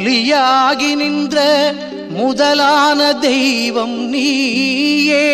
ஒலியாகி நின்ற முதலான தெய்வம் நீயே.